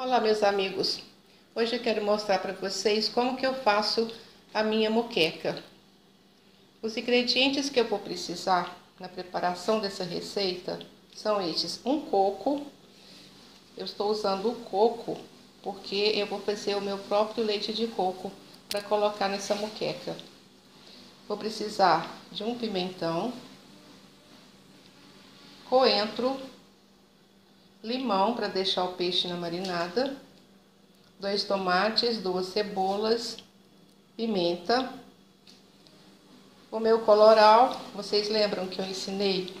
Olá meus amigos, hoje eu quero mostrar para vocês como que eu faço a minha moqueca. Os ingredientes que eu vou precisar na preparação dessa receita são estes, um coco, eu estou usando o coco porque eu vou fazer o meu próprio leite de coco para colocar nessa moqueca. Vou precisar de um pimentão, coentro, limão para deixar o peixe na marinada, dois tomates, duas cebolas, pimenta, o meu coloral, vocês lembram que eu ensinei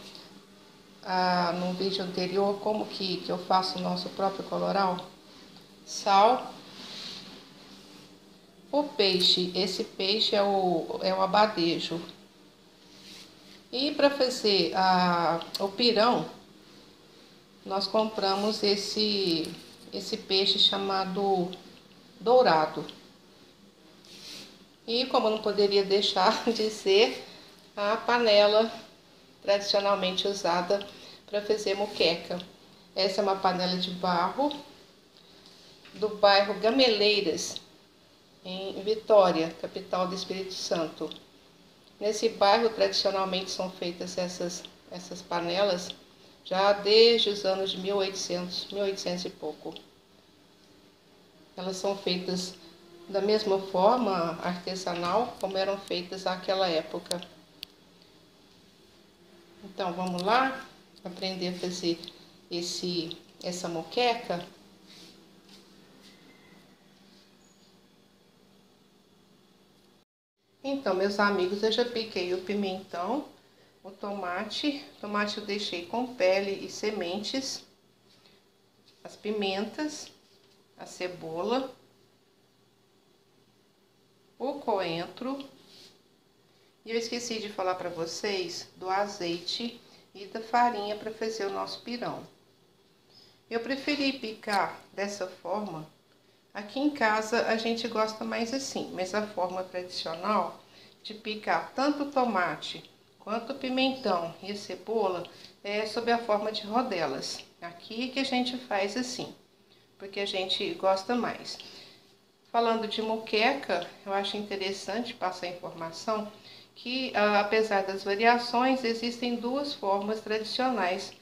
ah, no vídeo anterior como que, que eu faço o nosso próprio coloral? Sal, o peixe, esse peixe é o, é o abadejo. E para fazer a, o pirão, nós compramos esse, esse peixe chamado dourado. E como não poderia deixar de ser a panela tradicionalmente usada para fazer muqueca. Essa é uma panela de barro do bairro Gameleiras, em Vitória, capital do Espírito Santo. Nesse bairro tradicionalmente são feitas essas, essas panelas já desde os anos de 1800, 1800 e pouco. Elas são feitas da mesma forma artesanal como eram feitas naquela época. Então vamos lá aprender a fazer esse essa moqueca. Então, meus amigos, eu já piquei o pimentão o tomate. O tomate eu deixei com pele e sementes. As pimentas, a cebola, o coentro. E eu esqueci de falar para vocês do azeite e da farinha para fazer o nosso pirão. Eu preferi picar dessa forma. Aqui em casa a gente gosta mais assim, mas a forma tradicional de picar tanto tomate quanto o pimentão e a cebola é sob a forma de rodelas. Aqui que a gente faz assim, porque a gente gosta mais. Falando de moqueca, eu acho interessante passar a informação que, ah, apesar das variações, existem duas formas tradicionais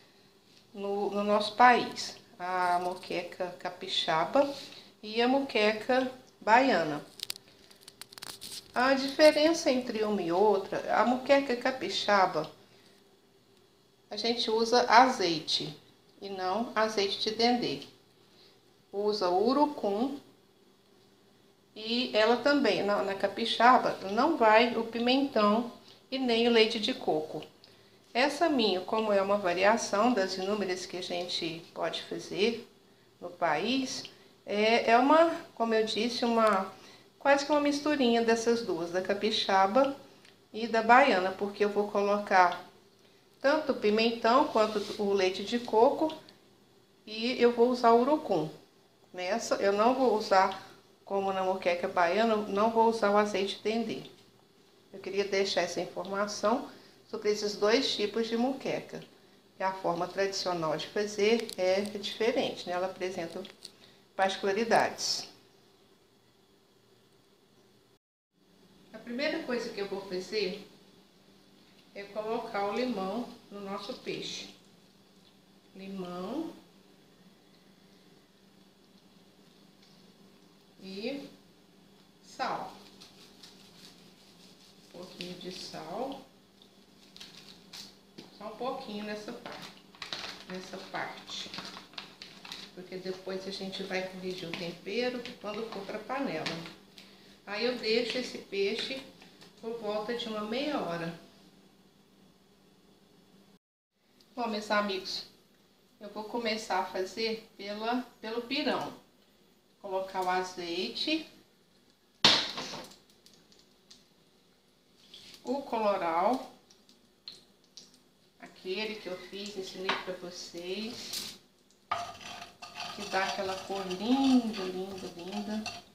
no, no nosso país. A moqueca capixaba e a moqueca baiana. A diferença entre uma e outra, a muqueca capixaba, a gente usa azeite e não azeite de dendê. Usa urucum e ela também, na, na capixaba, não vai o pimentão e nem o leite de coco. Essa minha, como é uma variação das inúmeras que a gente pode fazer no país, é, é uma, como eu disse, uma quase que uma misturinha dessas duas, da capixaba e da baiana, porque eu vou colocar tanto o pimentão quanto o leite de coco e eu vou usar o urucum. Nessa eu não vou usar, como na moqueca baiana, não vou usar o azeite dendê. Eu queria deixar essa informação sobre esses dois tipos de moqueca. A forma tradicional de fazer é diferente, né? Ela apresenta particularidades. Primeira coisa que eu vou fazer é colocar o limão no nosso peixe. Limão. E sal. Um pouquinho de sal. Só um pouquinho nessa parte. Nessa parte. Porque depois a gente vai corrigir o tempero quando for para panela. Aí eu deixo esse peixe por volta de uma meia hora. Bom, meus amigos, eu vou começar a fazer pela, pelo pirão. Colocar o azeite. O coloral. Aquele que eu fiz, ensinei pra vocês. Que dá aquela cor linda, linda, linda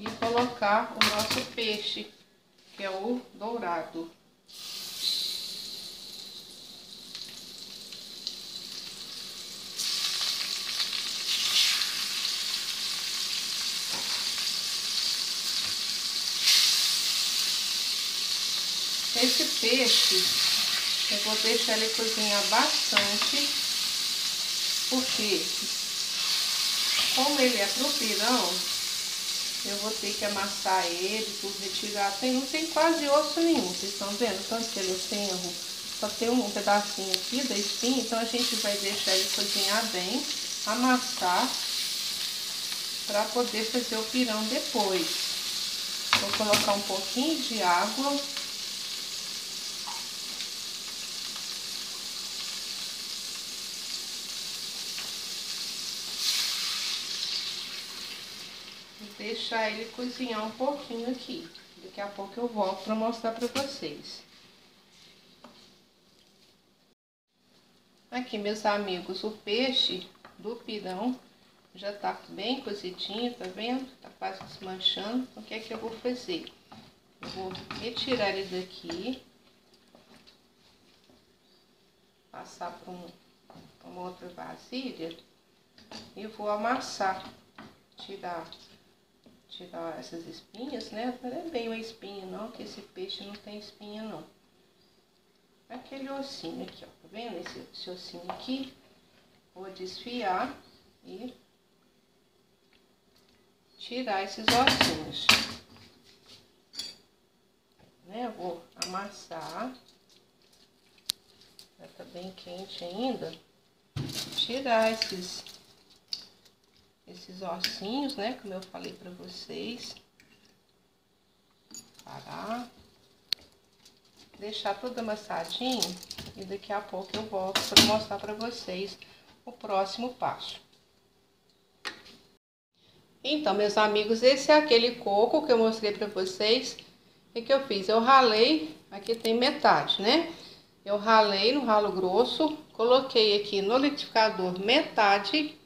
e colocar o nosso peixe, que é o dourado. Esse peixe, eu vou deixar ele cozinhar bastante, porque como ele é pro eu vou ter que amassar ele, tudo retirar. Tem, não tem quase osso nenhum, vocês estão vendo? Tanto que ele tenro, só tem um pedacinho aqui da espinha, então a gente vai deixar ele cozinhar bem, amassar, para poder fazer o pirão depois. Vou colocar um pouquinho de água. Deixar ele cozinhar um pouquinho aqui. Daqui a pouco eu volto para mostrar para vocês. Aqui, meus amigos, o peixe do pirão já tá bem cozidinho, tá vendo? Tá quase desmanchando. O que é que eu vou fazer? Eu vou retirar ele daqui. Passar para um, uma outra vasilha. E vou amassar. Tirar tirar essas espinhas, né? Não é bem uma espinha não, que esse peixe não tem espinha não. Aquele ossinho aqui, ó, tá vendo? Esse, esse ossinho aqui, vou desfiar e tirar esses ossinhos. Né? Vou amassar, já tá bem quente ainda. Tirar esses esses ossinhos, né? Como eu falei pra vocês. Parar. Deixar tudo amassadinho. E daqui a pouco eu volto para mostrar pra vocês o próximo passo. Então, meus amigos, esse é aquele coco que eu mostrei pra vocês. O que eu fiz? Eu ralei, aqui tem metade, né? Eu ralei no ralo grosso, coloquei aqui no liquidificador metade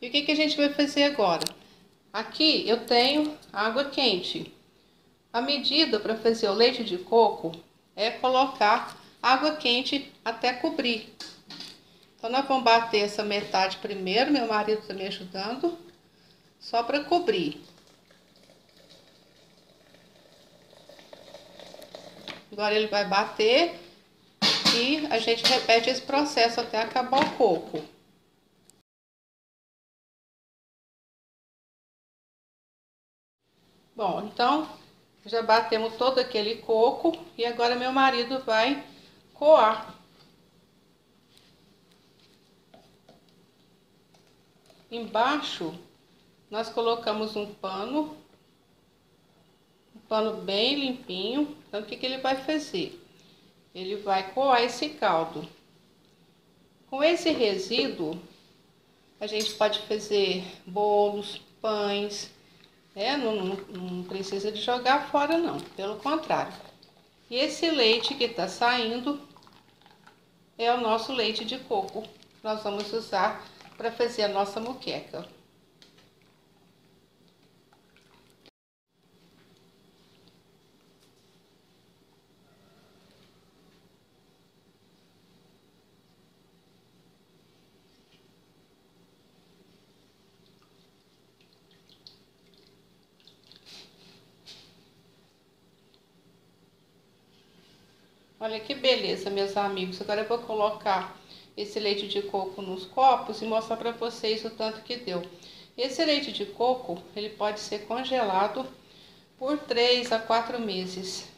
e o que, que a gente vai fazer agora? Aqui eu tenho água quente. A medida para fazer o leite de coco é colocar água quente até cobrir. Então, nós vamos bater essa metade primeiro, meu marido está me ajudando, só para cobrir. Agora ele vai bater e a gente repete esse processo até acabar o coco. Bom, então, já batemos todo aquele coco e agora meu marido vai coar. Embaixo, nós colocamos um pano, um pano bem limpinho. Então, o que, que ele vai fazer? Ele vai coar esse caldo. Com esse resíduo, a gente pode fazer bolos, pães, é, não, não, não precisa de jogar fora não, pelo contrário. E esse leite que está saindo é o nosso leite de coco. Nós vamos usar para fazer a nossa muqueca. Olha que beleza, meus amigos. Agora eu vou colocar esse leite de coco nos copos e mostrar para vocês o tanto que deu. Esse leite de coco, ele pode ser congelado por 3 a 4 meses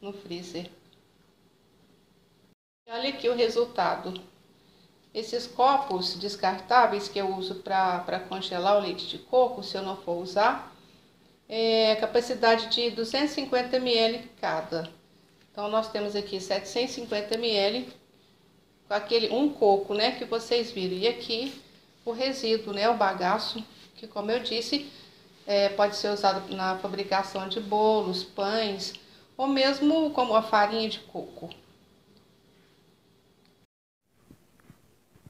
no freezer. Olha aqui o resultado. Esses copos descartáveis que eu uso para congelar o leite de coco, se eu não for usar, é capacidade de 250 ml cada. Então, nós temos aqui 750 ml com aquele um coco, né, que vocês viram. E aqui o resíduo, né, o bagaço, que como eu disse, é, pode ser usado na fabricação de bolos, pães, ou mesmo como a farinha de coco.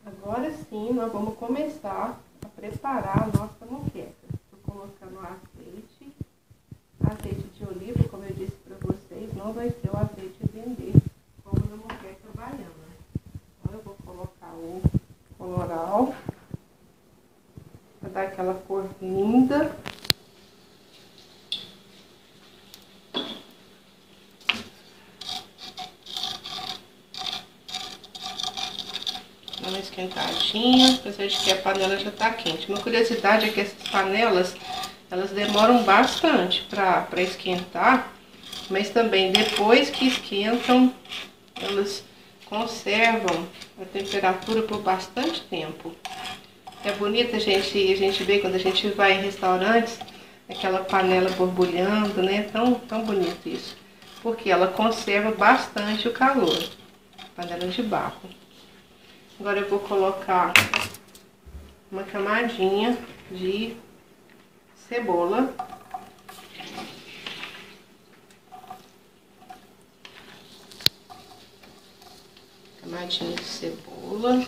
Agora sim, nós vamos começar a preparar a nossa moqueca. Estou colocando azeite, azeite de oliva, como eu disse não vai ser o azeite vender como na moqueca baiana. Então eu vou colocar o coloral para dar aquela cor linda. Dá uma esquentadinha, apesar de que a panela já está quente. Uma curiosidade é que essas panelas, elas demoram bastante para esquentar mas também depois que esquentam, elas conservam a temperatura por bastante tempo. É bonita gente, a gente ver quando a gente vai em restaurantes, aquela panela borbulhando, né? Tão, tão bonito isso. Porque ela conserva bastante o calor. Panela de barro. Agora eu vou colocar uma camadinha de cebola. Camadinha de cebola.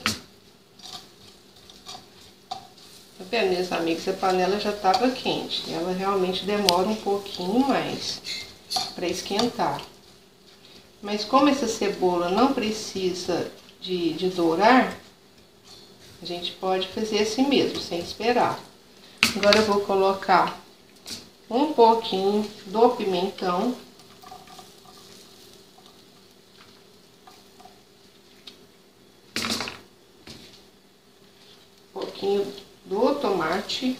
Tá vendo, meus amigos? A panela já estava quente. Ela realmente demora um pouquinho mais para esquentar. Mas como essa cebola não precisa de, de dourar, a gente pode fazer assim mesmo, sem esperar. Agora eu vou colocar um pouquinho do pimentão. Pouquinho do tomate.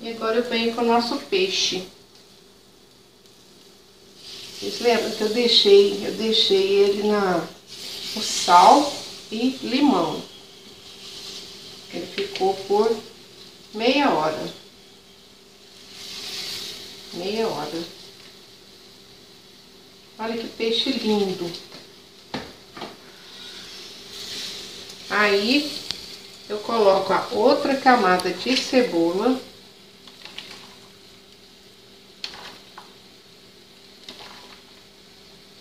E agora eu venho com o nosso peixe. Vocês lembram que eu deixei, eu deixei ele na o sal e limão. Ele ficou por meia hora. Meia hora. Olha que peixe lindo. Aí, eu coloco a outra camada de cebola.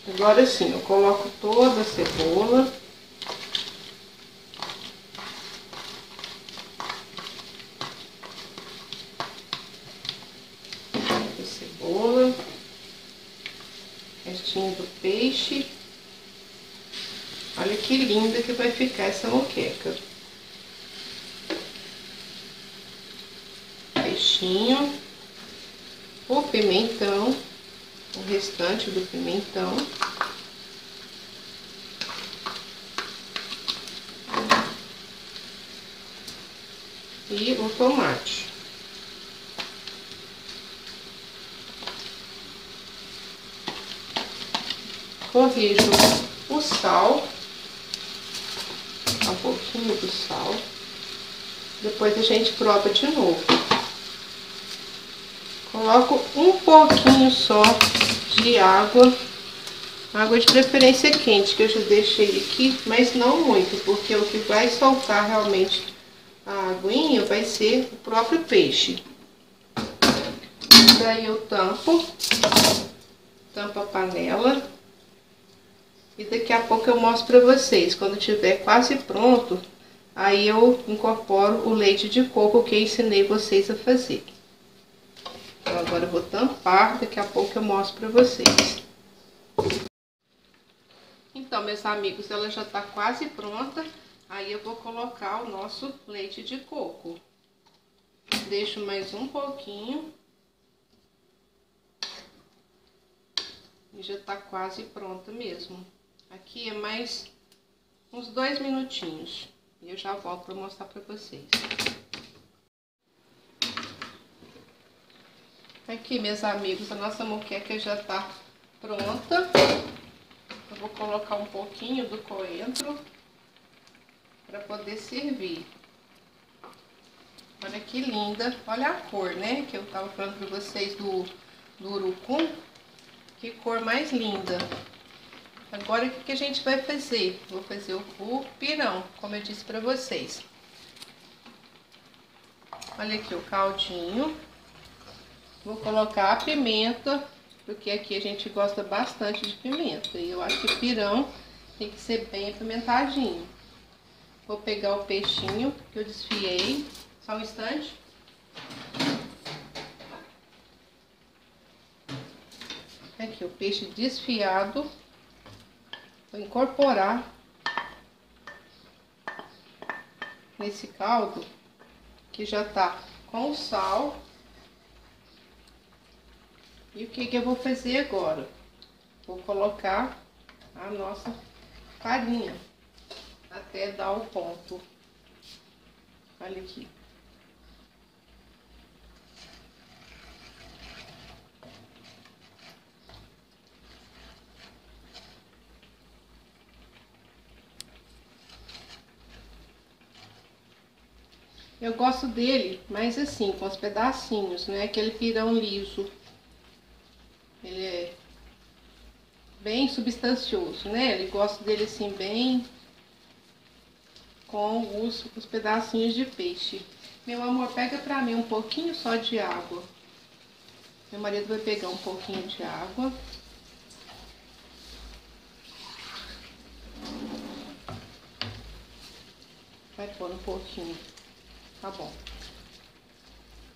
Agora sim, eu coloco toda a cebola. Cebola. Restinho do peixe. Olha que linda que vai ficar essa moqueca. Peixinho. O pimentão. O restante do pimentão. E o tomate. Corrijo o sal um pouquinho do sal. Depois a gente prova de novo. Coloco um pouquinho só de água. Água de preferência quente, que eu já deixei aqui, mas não muito, porque o que vai soltar realmente a aguinha vai ser o próprio peixe. Daí eu tampo, tampo a panela. E daqui a pouco eu mostro pra vocês. Quando tiver quase pronto, aí eu incorporo o leite de coco que eu ensinei vocês a fazer. Então agora eu vou tampar, daqui a pouco eu mostro pra vocês. Então, meus amigos, ela já tá quase pronta. Aí eu vou colocar o nosso leite de coco. Deixo mais um pouquinho. E já tá quase pronta mesmo. Aqui é mais uns dois minutinhos. E eu já volto para mostrar para vocês. Aqui, meus amigos, a nossa moqueca já tá pronta. Eu vou colocar um pouquinho do coentro para poder servir. Olha que linda. Olha a cor, né? Que eu tava falando para vocês do, do urucum. Que cor mais linda. Agora, o que, a gente vai fazer? Vou fazer o, o pirão, como eu disse pra vocês. Olha aqui o caldinho. Vou colocar a pimenta, porque aqui a gente gosta bastante de pimenta. E eu acho que pirão tem que ser bem apimentadinho. Vou pegar o peixinho que eu desfiei. Só um instante. Aqui o peixe desfiado. Vou incorporar nesse caldo que já tá com o sal. E o que que eu vou fazer agora? vou colocar a nossa farinha até dar o ponto. Olha aqui. Eu gosto dele, mas assim, com os pedacinhos, não é aquele pirão liso. Ele é bem substancioso, né? Ele gosta dele assim, bem com os, os pedacinhos de peixe. Meu amor, pega pra mim um pouquinho só de água. Meu marido vai pegar um pouquinho de água. Vai pôr um pouquinho. Tá bom.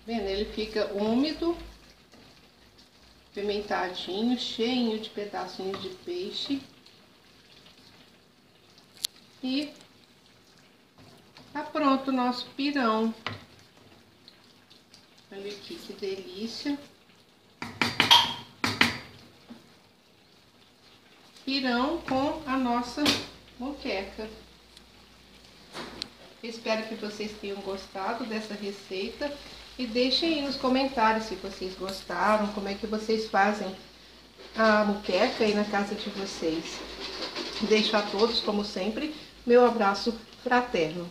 Vendo? Ele fica úmido, pimentadinho, cheio de pedacinhos de peixe. E tá pronto o nosso pirão. Olha aqui que delícia. Pirão com a nossa moqueca. Espero que vocês tenham gostado dessa receita e deixem aí nos comentários se vocês gostaram, como é que vocês fazem a muqueca aí na casa de vocês. Deixo a todos, como sempre, meu abraço fraterno.